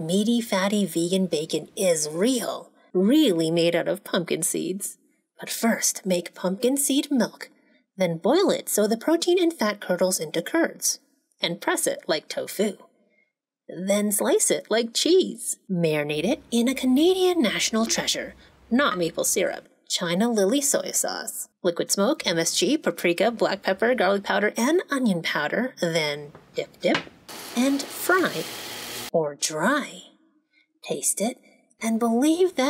meaty, fatty vegan bacon is real, really made out of pumpkin seeds. But first, make pumpkin seed milk, then boil it so the protein and fat curdles into curds, and press it like tofu. Then slice it like cheese. Marinate it in a Canadian national treasure, not maple syrup, China lily soy sauce, liquid smoke, MSG, paprika, black pepper, garlic powder, and onion powder. Then dip, dip, and fry or dry. Taste it and believe that